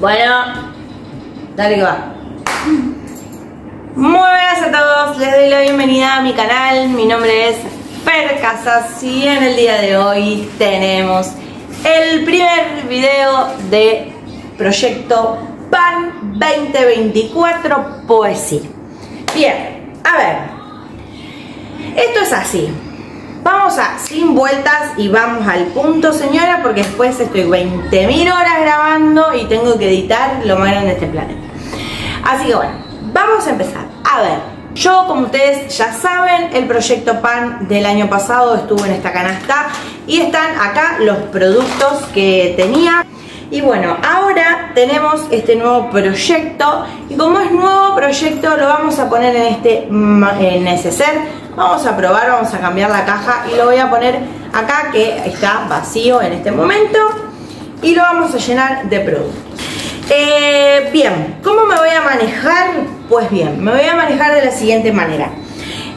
Bueno, dale que va. Muy buenas a todos, les doy la bienvenida a mi canal. Mi nombre es Fer Casas y en el día de hoy tenemos el primer video de Proyecto PAN 2024 Poesía. Bien, a ver, esto es así. Vamos a sin vueltas y vamos al punto, señora, porque después estoy 20.000 horas grabando y tengo que editar lo más grande de este planeta. Así que bueno, vamos a empezar. A ver, yo como ustedes ya saben, el proyecto PAN del año pasado estuvo en esta canasta y están acá los productos que tenía. Y bueno, ahora tenemos este nuevo proyecto y como es nuevo proyecto lo vamos a poner en este neceser Vamos a probar, vamos a cambiar la caja y lo voy a poner acá que está vacío en este momento y lo vamos a llenar de productos. Eh, bien, ¿cómo me voy a manejar? Pues bien, me voy a manejar de la siguiente manera.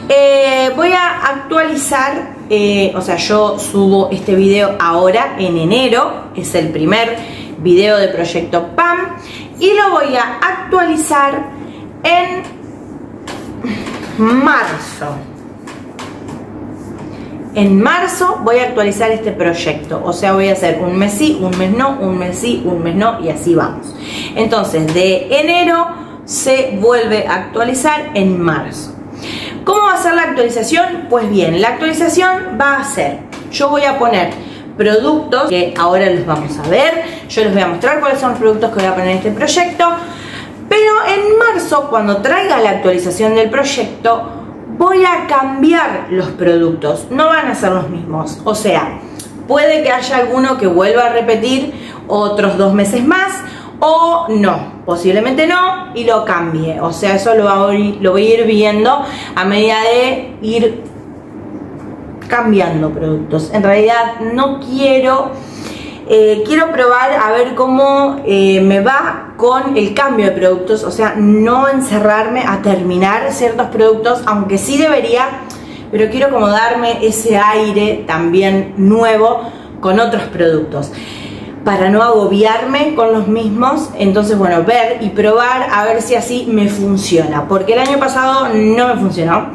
Eh, voy a actualizar, eh, o sea, yo subo este video ahora en enero, es el primer video de Proyecto PAM y lo voy a actualizar en marzo en marzo voy a actualizar este proyecto, o sea, voy a hacer un mes sí, un mes no, un mes sí, un mes no y así vamos. Entonces, de enero se vuelve a actualizar en marzo. ¿Cómo va a ser la actualización? Pues bien, la actualización va a ser, yo voy a poner productos que ahora los vamos a ver, yo les voy a mostrar cuáles son los productos que voy a poner en este proyecto, pero en marzo, cuando traiga la actualización del proyecto, voy a cambiar los productos, no van a ser los mismos. O sea, puede que haya alguno que vuelva a repetir otros dos meses más o no, posiblemente no y lo cambie. O sea, eso lo voy, a ir viendo a medida de ir cambiando productos. En realidad no quiero eh, quiero probar a ver cómo eh, me va con el cambio de productos, o sea, no encerrarme a terminar ciertos productos, aunque sí debería, pero quiero como darme ese aire también nuevo con otros productos para no agobiarme con los mismos, entonces bueno, ver y probar a ver si así me funciona, porque el año pasado no me funcionó.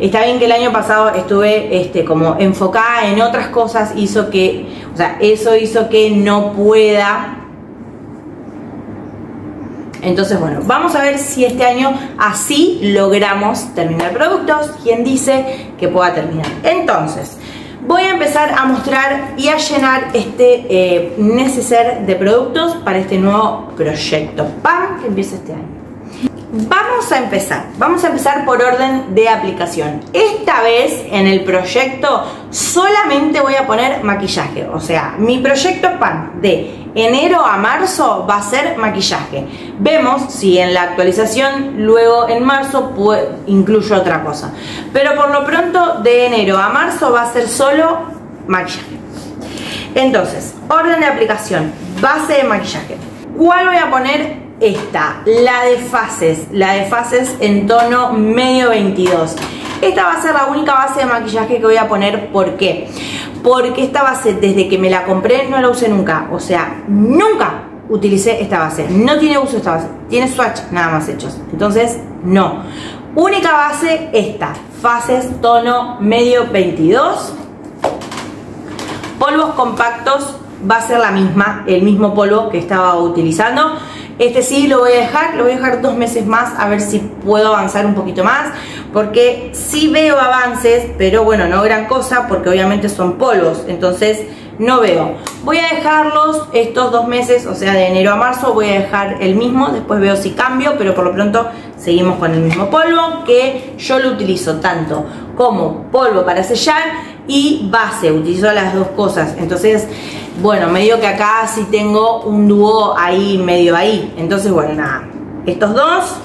Está bien que el año pasado estuve este, como enfocada en otras cosas, hizo que, o sea, eso hizo que no pueda entonces, bueno, vamos a ver si este año así logramos terminar productos. ¿Quién dice que pueda terminar? Entonces, voy a empezar a mostrar y a llenar este eh, neceser de productos para este nuevo proyecto PAM que empieza este año. Vamos a empezar, vamos a empezar por orden de aplicación. Esta vez en el proyecto solamente voy a poner maquillaje, o sea, mi proyecto PAN de enero a marzo va a ser maquillaje. Vemos si en la actualización luego en marzo incluyo otra cosa. Pero por lo pronto de enero a marzo va a ser solo maquillaje. Entonces, orden de aplicación, base de maquillaje. ¿Cuál voy a poner? Esta, la de fases, la de fases en tono medio 22. Esta va a ser la única base de maquillaje que voy a poner, ¿por qué? Porque esta base, desde que me la compré, no la usé nunca, o sea, nunca utilicé esta base, no tiene uso esta base, tiene swatch nada más hechos, entonces no. Única base esta, fases tono medio 22, polvos compactos va a ser la misma, el mismo polvo que estaba utilizando. Este sí lo voy a dejar, lo voy a dejar dos meses más a ver si puedo avanzar un poquito más, porque sí veo avances, pero bueno, no gran cosa, porque obviamente son polvos, entonces no veo. Voy a dejarlos estos dos meses, o sea, de enero a marzo, voy a dejar el mismo, después veo si cambio, pero por lo pronto seguimos con el mismo polvo, que yo lo utilizo tanto como polvo para sellar y base, utilizo las dos cosas, entonces bueno, medio que acá sí tengo un dúo ahí, medio ahí. Entonces, bueno, nada. Estos dos.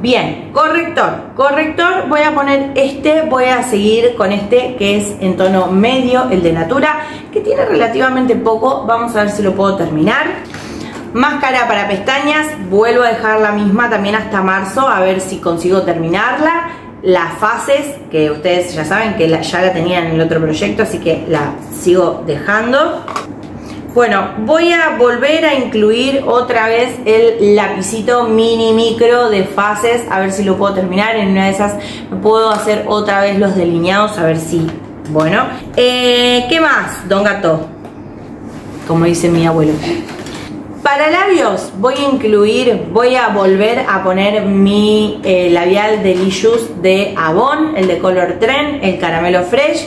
Bien, corrector. Corrector, voy a poner este, voy a seguir con este que es en tono medio, el de Natura, que tiene relativamente poco. Vamos a ver si lo puedo terminar. Máscara para pestañas, vuelvo a dejar la misma también hasta marzo, a ver si consigo terminarla. Las fases, que ustedes ya saben que ya la tenían en el otro proyecto, así que la sigo dejando Bueno, voy a volver a incluir otra vez el lapicito mini micro de fases, a ver si lo puedo terminar. En una de esas puedo hacer otra vez los delineados, a ver si... Bueno, eh, ¿qué más, don gato? Como dice mi abuelo. Para labios voy a incluir, voy a volver a poner mi eh, labial Delicious de Avon, el de Color Trend, el caramelo fresh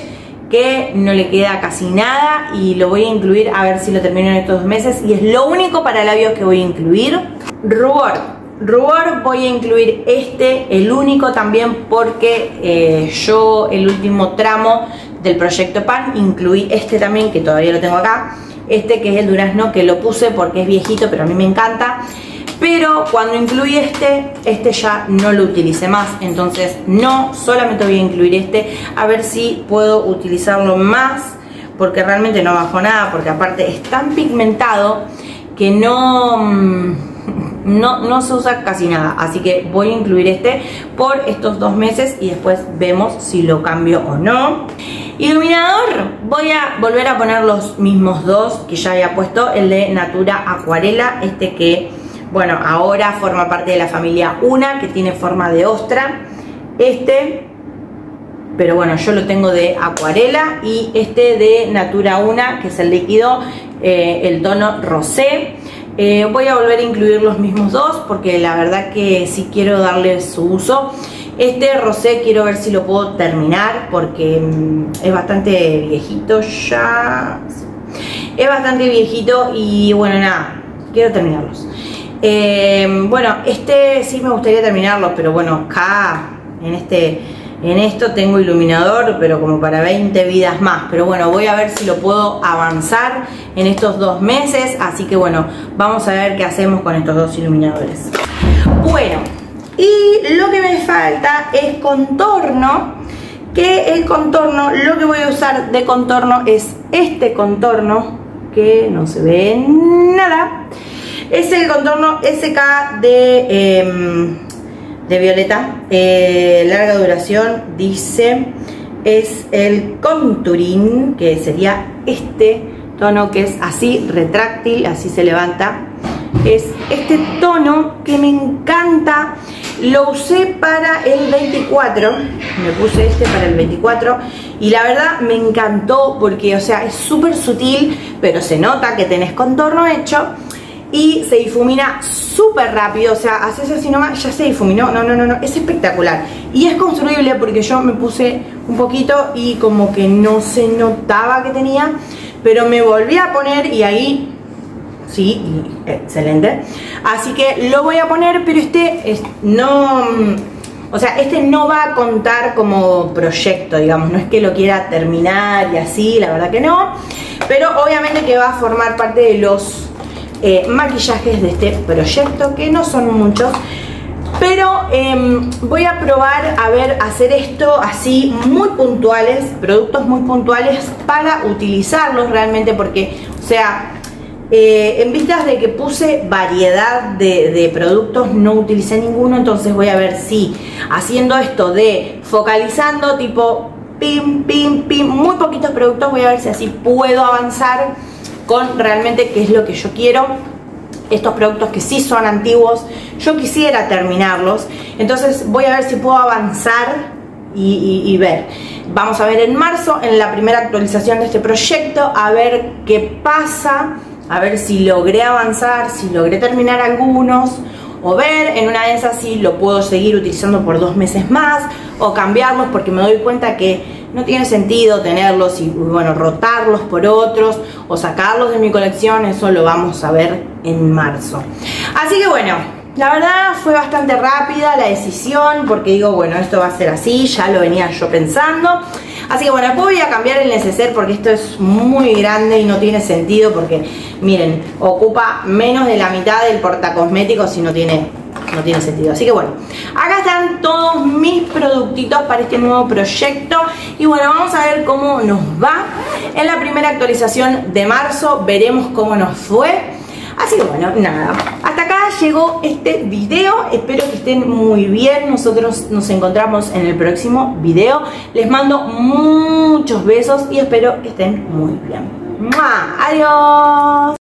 que no le queda casi nada y lo voy a incluir a ver si lo termino en estos dos meses y es lo único para labios que voy a incluir. Rubor, rubor voy a incluir este, el único también porque eh, yo el último tramo del proyecto PAN incluí este también que todavía lo tengo acá, este que es el durazno que lo puse porque es viejito pero a mí me encanta. Pero cuando incluí este, este ya no lo utilicé más, entonces no, solamente voy a incluir este, a ver si puedo utilizarlo más, porque realmente no bajo nada, porque aparte es tan pigmentado que no, mm, no, no se usa casi nada, así que voy a incluir este por estos dos meses y después vemos si lo cambio o no. Iluminador, voy a volver a poner los mismos dos que ya había puesto, el de Natura Acuarela, este que bueno, ahora forma parte de la familia Una, que tiene forma de ostra. Este, pero bueno, yo lo tengo de acuarela. Y este de Natura Una, que es el líquido, eh, el tono rosé. Eh, voy a volver a incluir los mismos dos, porque la verdad que sí quiero darle su uso. Este rosé quiero ver si lo puedo terminar, porque mm, es bastante viejito ya. Es bastante viejito y bueno, nada, quiero terminarlos. Eh, bueno, este sí me gustaría terminarlo, pero bueno, acá en este en esto tengo iluminador, pero como para 20 vidas más. Pero bueno, voy a ver si lo puedo avanzar en estos dos meses. Así que bueno, vamos a ver qué hacemos con estos dos iluminadores. Bueno, y lo que me falta es contorno. Que el contorno, lo que voy a usar de contorno es este contorno, que no se ve nada. Es el contorno SK de, em, de Violeta, eh, larga duración, dice, es el Contouring, que sería este tono que es así, retráctil, así se levanta. Es este tono que me encanta, lo usé para el 24, me puse este para el 24 y la verdad me encantó porque, o sea, es súper sutil, pero se nota que tenés contorno hecho y se difumina súper rápido, o sea, haces así nomás, ya se difuminó, no, no, no, no, es espectacular. Y es construible porque yo me puse un poquito y como que no se notaba que tenía, pero me volví a poner y ahí, sí, excelente. Así que lo voy a poner, pero este es, no... O sea, este no va a contar como proyecto, digamos, no es que lo quiera terminar y así, la verdad que no. Pero obviamente que va a formar parte de los eh, maquillajes de este proyecto, que no son muchos. Pero em, voy a probar a ver, hacer esto así muy puntuales, productos muy puntuales para utilizarlos realmente porque, o sea, eh, en vistas de que puse variedad de, de, productos, no utilicé ninguno, entonces voy a ver si haciendo esto de focalizando tipo pim, pim, pim, muy poquitos productos, voy a ver si así puedo avanzar con realmente qué es lo que yo quiero estos productos que sí son antiguos, yo quisiera terminarlos, entonces voy a ver si puedo avanzar y, ver. Vamos a ver en marzo, en la primera actualización de este proyecto, a ver qué pasa, a ver si logré avanzar, si logré terminar algunos, o ver en una de esas si lo puedo seguir utilizando por dos meses más, o cambiarlos porque me doy cuenta que no tiene sentido tenerlos y bueno, rotarlos por otros o sacarlos de mi colección, eso lo vamos a ver en marzo. Así que bueno, la verdad fue bastante rápida la decisión porque digo, bueno, esto va a ser así, ya lo venía yo pensando. Así que bueno, después voy a cambiar el neceser porque esto es muy grande y no tiene sentido porque, miren, ocupa menos de la mitad del portacosmético si no tiene no tiene sentido. Así que bueno, acá están todos mis productitos para este nuevo proyecto. Y bueno, vamos a ver cómo nos va. En la primera actualización de marzo veremos cómo nos fue. Así que bueno, nada. Hasta acá llegó este video. Espero que estén muy bien. Nosotros nos encontramos en el próximo video. Les mando muchos besos y espero que estén muy bien. Adiós.